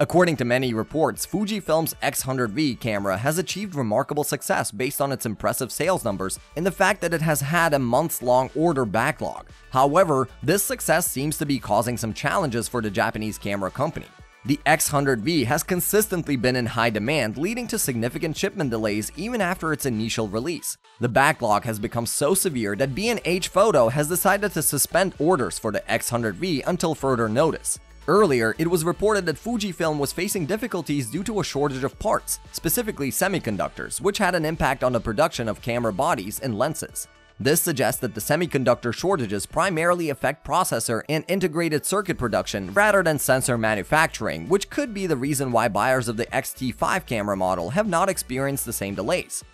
According to many reports, Fujifilm's X100V camera has achieved remarkable success based on its impressive sales numbers and the fact that it has had a months-long order backlog. However, this success seems to be causing some challenges for the Japanese camera company. The X100V has consistently been in high demand, leading to significant shipment delays even after its initial release. The backlog has become so severe that B&H Photo has decided to suspend orders for the X100V until further notice. Earlier, it was reported that Fujifilm was facing difficulties due to a shortage of parts, specifically semiconductors, which had an impact on the production of camera bodies and lenses. This suggests that the semiconductor shortages primarily affect processor and integrated circuit production rather than sensor manufacturing, which could be the reason why buyers of the X-T5 camera model have not experienced the same delays.